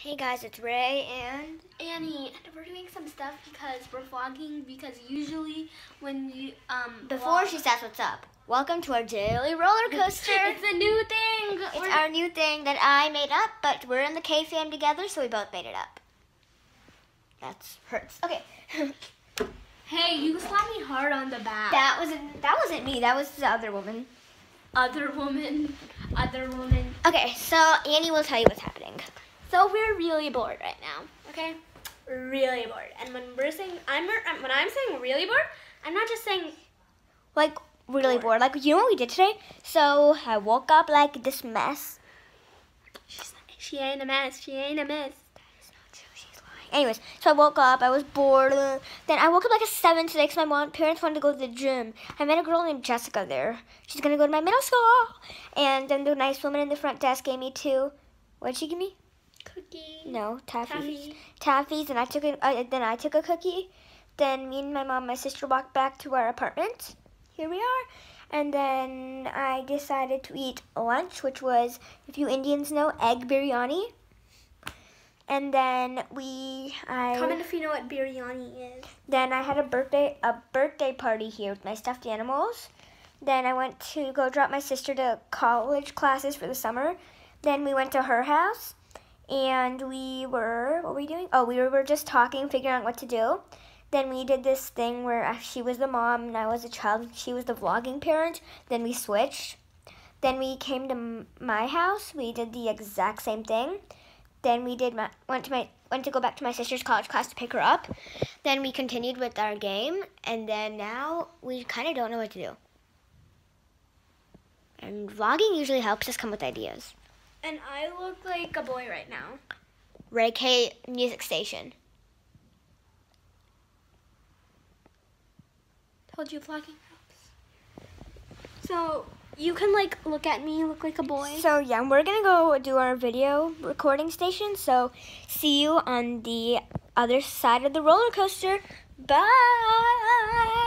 Hey guys, it's Ray and Annie, and we're doing some stuff because we're vlogging because usually when you um before vlog- she says what's up, welcome to our daily roller coaster. it's a new thing. It's We're- our new thing that I made up, but we're in the K fam together, so we both made it up. That's hurts. Okay. hey, you slapped me hard on the back. that wasn't that wasn't me, that was the other woman. other woman, other woman. Okay, so Annie will tell you what's happening. So we're really bored right now. Okay, really bored. And when we're saying I'm when I'm saying really bored, I'm not just saying Like really bored. Like you know what we did today? So I woke up like this mess. she's she ain't a mess. She ain't a mess. Anyways, so I woke up. I was bored. Then I woke up like at seven today because my mom parents wanted to go to the gym. I met a girl named Jessica there. She's gonna go to my middle school. And then the nice woman in the front desk gave me two. What'd she give me? Cookie. No, taffies. Taffies. And I took a, uh, then I took a cookie. Then me and my mom, and my sister walked back to our apartment. Here we are. And then I decided to eat lunch, which was, if you Indians know, egg biryani. And then we, I. Comment if you know what biryani is. Then I had a birthday a birthday party here with my stuffed animals. Then I went to go drop my sister to college classes for the summer. Then we went to her house and we were what were we doing? Oh, we were just talking, figuring out what to do. Then we did this thing where she was the mom and I was a child. She was the vlogging parent. Then we switched. Then we came to my house. We did the exact same thing. Then we did my went to my went to go back to my sister's college class to pick her up. Then we continued with our game, and then now we kind of don't know what to do. And vlogging usually helps us come with ideas. And I look like a boy right now. Ray K Music Station. Told you vlogging helps. So you can like look at me, look like a boy. So yeah, we're gonna go do our video recording station. So see you on the other side of the roller coaster. Bye.